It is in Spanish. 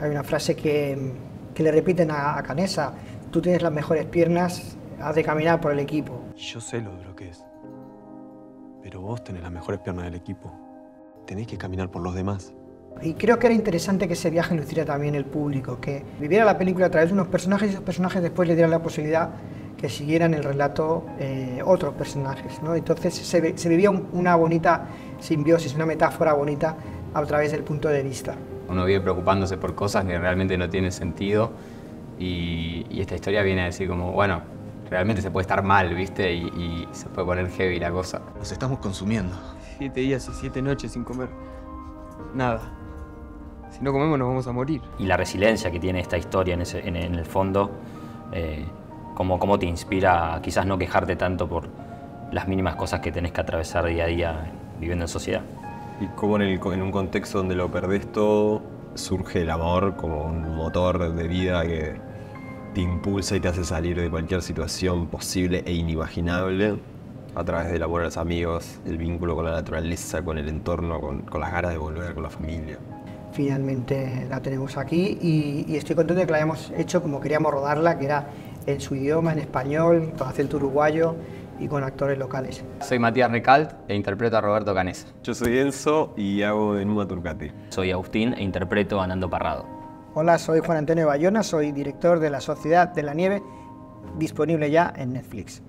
Hay una frase que, que le repiten a, a Canesa, tú tienes las mejores piernas, has de caminar por el equipo. Yo sé lo duro que es. Pero vos tenés las mejores piernas del equipo. Tenés que caminar por los demás. Y creo que era interesante que ese viaje lo hiciera también el público, que viviera la película a través de unos personajes y esos personajes después le dieran la posibilidad que siguieran el relato eh, otros personajes. ¿no? Entonces se, se vivía un- una bonita simbiosis, una metáfora bonita a través del punto de vista. Uno vive preocupándose por cosas que realmente no tienen sentido y, y esta historia viene a decir como, bueno, realmente se puede estar mal, ¿viste? Y, y se puede poner heavy la cosa. Nos estamos consumiendo. Siete días y siete noches sin comer. Nada. Si no comemos nos vamos a morir. y la resiliencia que tiene esta historia en, ese- en- en el fondo, eh, cómo, cómo te inspira a quizás no quejarte tanto por las mínimas cosas que tenés que atravesar día a día viviendo en sociedad. Y como en, el- en un contexto donde lo perdés todo, surge el amor como un motor de vida que te impulsa y te hace salir de cualquier situación posible e inimaginable a través del amor a los amigos, el vínculo con la naturaleza, con el entorno, con, con las ganas de volver con la familia. Finalmente la tenemos aquí y, y estoy contento de que la hayamos hecho como queríamos rodarla, que era en su idioma, en español, con acento uruguayo y con actores locales. Soy Matías Recalt e interpreto a Roberto Canesa. Yo soy Enzo y hago de Numa Turcati. Soy Agustín e interpreto a Nando Parrado. Hola, soy Juan Antonio Bayona, soy director de La Sociedad de la Nieve, disponible ya en Netflix.